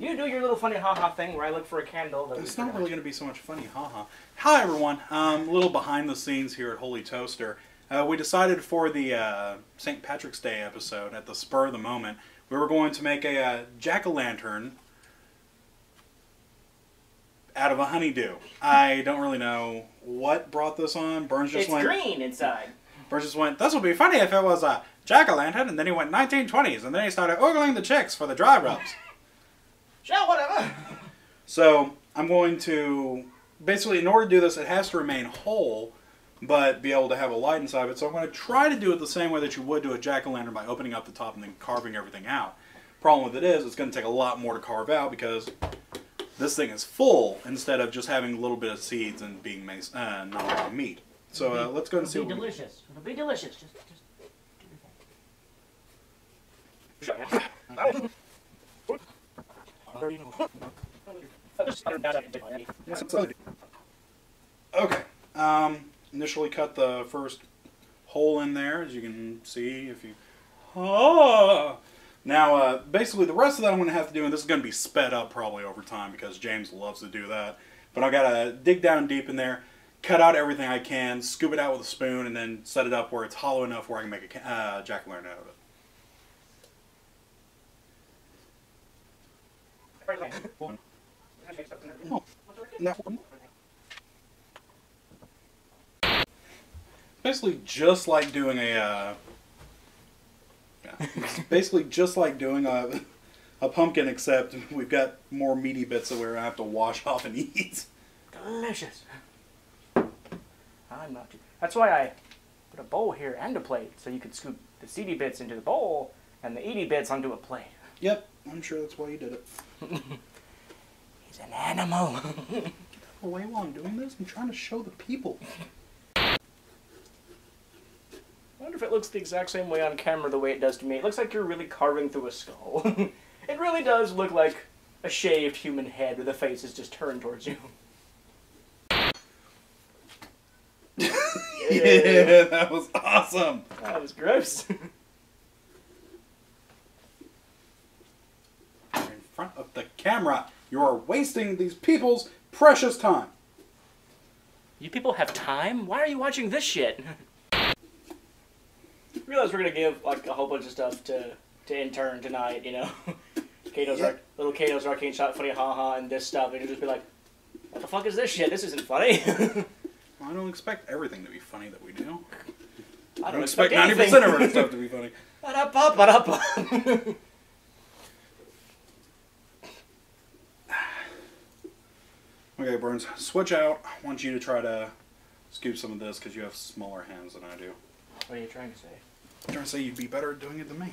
You do your little funny ha-ha thing where I look for a candle. That It's not really going to be so much funny, haha. Hi everyone, um, a little behind the scenes here at Holy Toaster. Uh, we decided for the uh, St. Patrick's Day episode, at the spur of the moment, we were going to make a uh, jack o' lantern out of a honeydew. I don't really know what brought this on. Burns just It's went. green inside. Burns just went. This would be funny if it was a jack o' lantern, and then he went 1920s, and then he started ogling the chicks for the dry rubs. Sure, whatever. So I'm going to basically, in order to do this, it has to remain whole, but be able to have a light inside of it. So I'm going to try to do it the same way that you would do a jack o' lantern by opening up the top and then carving everything out. Problem with it is, it's going to take a lot more to carve out because this thing is full instead of just having a little bit of seeds and being mace, uh, not a lot of meat. So uh, let's go and see. It'll be What we, delicious. It'll be delicious. Just, just. Okay. Um, initially cut the first hole in there, as you can see if you. Ah! Now, uh, basically, the rest of that I'm going to have to do, and this is going to be sped up probably over time because James loves to do that. But I got to dig down deep in there, cut out everything I can, scoop it out with a spoon, and then set it up where it's hollow enough where I can make a uh, jack o' lantern out of it. basically just like doing a uh, basically just like doing a a pumpkin except we've got more meaty bits that we're gonna have to wash off and eat Delicious. I'm not too. That's why I put a bowl here and a plate, so you could scoop the seedy bits into the bowl and the eaty bits onto a plate. Yep i'm sure that's why you did it He's an animal. away while i'm doing this i'm trying to show the people I wonder if it looks the exact same way on camera the way it does to me. It looks like you're really carving through a skull. it really does look like a shaved human head where the face is just turned towards you. yeah that was awesome That was gross. You're in front of the camera you are wasting these people's precious time you people have time? Why are you watching this shit? Realize we're gonna give like a whole bunch of stuff to to intern tonight, you know. Kato's Yeah. arc, little Kato's arcane shot, funny haha, and this stuff, and you'll just be like, "What the fuck is this shit? This isn't funny." i don't expect everything to be funny that we do I i don't don't expect expect 90% of our stuff to be funny Ba-da-ba, ba-da-ba. Okay, Burns, switch out. I want you to try to scoop some of this because you have smaller hands than I do. What are you trying to say? I'm trying to say you'd be better at doing it than me.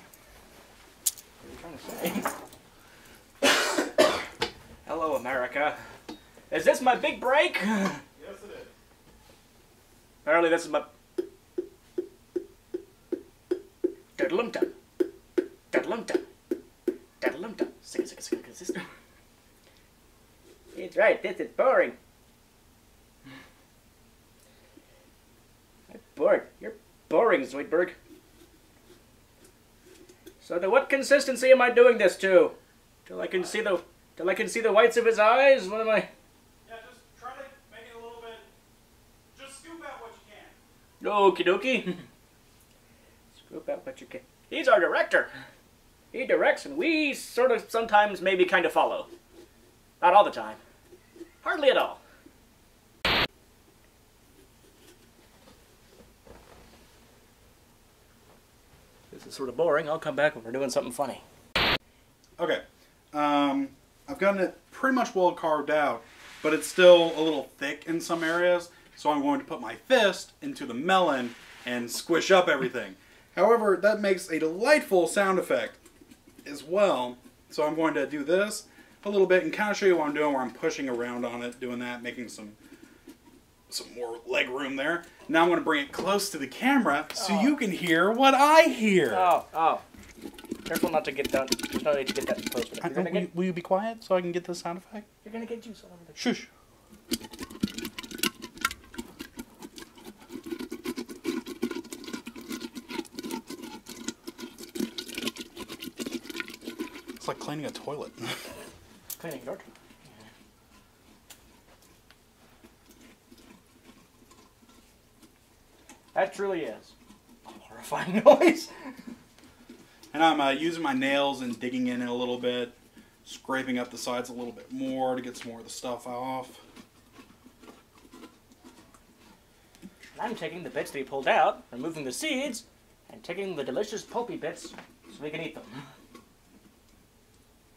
What are you trying to say? Hello, America. Is this my big break? Yes, it is. Apparently, this is my. It's right, this is boring. I'm bored. You're boring, Zoidberg. So, to what consistency am I doing this to? Till I can see the, till I can see the whites of his eyes. What am I? Yeah, just try to make it a little bit. Just scoop out what you can. Okie dokie. Scoop out what you can. He's our director. He directs, and we sort of sometimes maybe kind of follow. Not all the time. Hardly at all. This is sort of boring. I'll come back when we're doing something funny. Okay. Um, I've gotten it pretty much well carved out, but it's still a little thick in some areas. So I'm going to put my fist into the melon and squish up everything. However, that makes a delightful sound effect as well. So I'm going to do this a little bit and kind of show you what I'm doing where I'm pushing around on it, doing that, making some some more leg room there. Now I'm going to bring it close to the camera so you oh. can hear what I hear. Oh, oh. Careful not to get down. There's no need to get that close. I will, get, will you be quiet so I can get the sound effect? you're gonna get juice all over the. Shush. It's like cleaning a toilet. cleaning your teeth. That truly is a horrifying noise. And I'm uh, using my nails and digging in it a little bit, scraping up the sides a little bit more to get some more of the stuff off. I'm taking the bits that he pulled out, removing the seeds, and taking the delicious pulpy bits so we can eat them.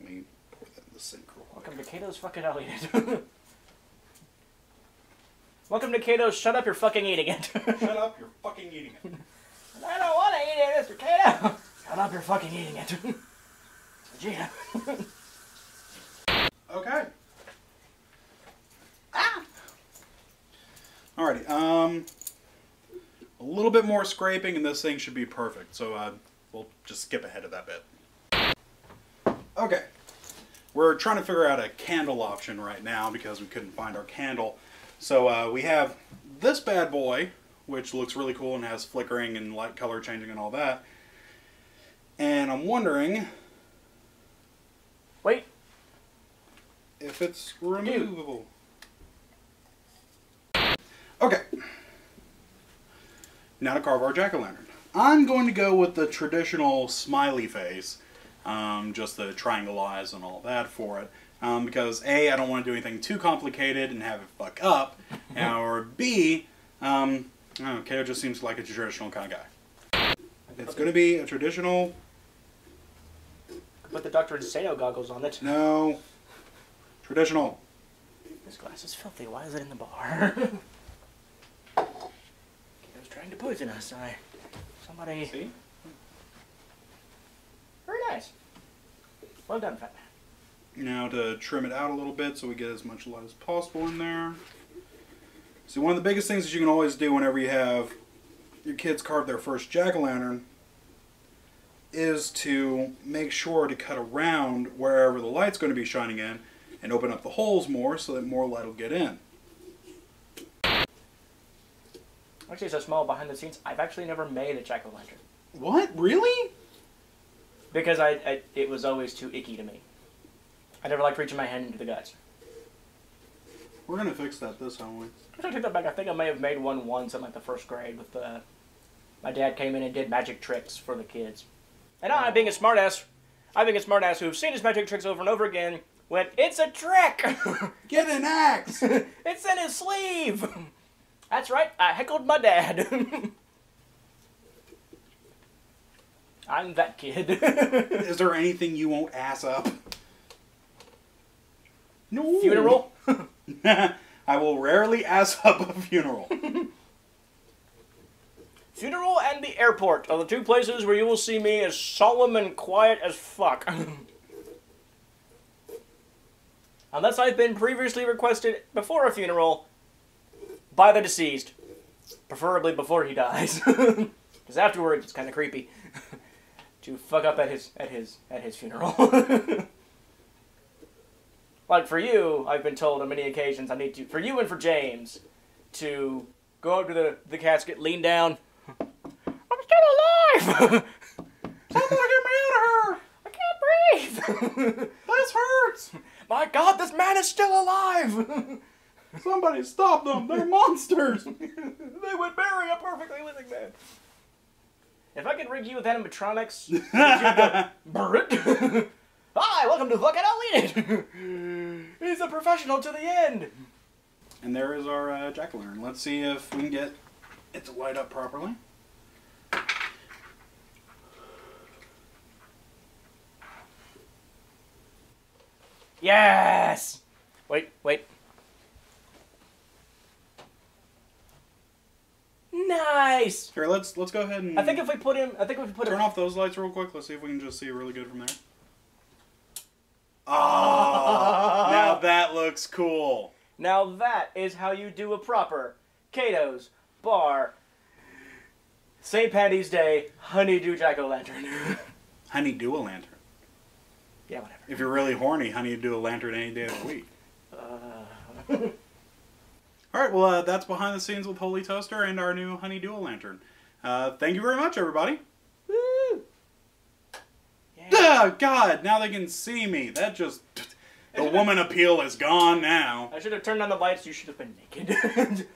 Let me pour that in the sink real quick. Welcome to Kato's fucking Elliot. Welcome to Kato's Shut Up You're Fucking Eating It. Shut up, you're fucking eating it. I don't want to eat it, Mr. Kato. Shut up, you're fucking eating it. Vegeta. Okay. Ah! Alrighty, um, a little bit more scraping and this thing should be perfect. So uh, we'll just skip ahead of that bit. Okay. We're trying to figure out a candle option right now because we couldn't find our candle. So uh, we have this bad boy, which looks really cool and has flickering and light color changing and all that. And I'm wondering Wait, if it's removable. Okay. Now to carve our jack-o'-lantern. I'm going to go with the traditional smiley face, um, just the triangle eyes and all that for it. Um, because A, I don't want to do anything too complicated and have it fuck up, and, or B, um, I don't know, Kato just seems like a traditional kind of guy. It's going to be a traditional, put the Dr. Insano goggles on it. no, traditional. This glass is filthy. Why is it in the bar? Kato's trying to poison us. I. Somebody. See? Very nice. Well done, Fat Man. Now to trim it out a little bit so we get as much light as possible in there. See, one of the biggest things that you can always do whenever you have your kids carve their first jack-o'-lantern is to make sure to cut around wherever the light's going to be shining in and open up the holes more so that more light will get in. Actually, it's a small behind the scenes. I've actually never made a jack o' lantern What? Really? Because I, I it was always too icky to me. I never liked reaching my hand into the guts. We're going to fix that this, aren't we? I take that back. I think I may have made one once in like the first grade with the. My dad came in and did magic tricks for the kids, and I, being a smartass, I being a smartass who've seen his magic tricks over and over again, went, "It's a trick! Get an axe! it's in his sleeve." That's right. I heckled my dad. I'm that kid. Is there anything you won't ass up? No. Funeral. I will rarely ass up a funeral. Funeral and the airport are the two places where you will see me as solemn and quiet as fuck. Unless I've been previously requested before a funeral by the deceased. Preferably before he dies. Because afterwards it's kind of creepy to fuck up at his at his at his funeral. like for you, I've been told on many occasions I need to for you and for James to go up to the, the casket, lean down. I'm still alive! Someone get me out of here! I can't breathe! This hurts! My god, this man is still alive! Somebody stop them! They're monsters! they would bury a perfectly living man. If I could rig you with animatronics, Brrrt. Hi, welcome to Fucking I'll Eat It! He's a professional to the end! and there is our uh, jack-o'-lantern. Let's see if we can get it to light up properly. Yes! Wait, wait. Nice! Here, let's let's go ahead and I think if we put him, I think if we put turn him. off those lights real quick. Let's see if we can just see really good from there. Oh, now that looks cool. Now that is how you do a proper Kato's Bar St. Patty's Day honeydew jack o' lantern. honeydew a lantern. yeah, whatever. If you're really horny, honey, do a lantern any day of the week. Uh, All right, well, uh, that's behind the scenes with Holy Toaster and our new Honeydew o' Lantern. Uh, thank you very much, everybody. woo! Yeah. Oh, God, now they can see me. That just The woman appeal is gone now. I should have turned on the lights. You should have been naked.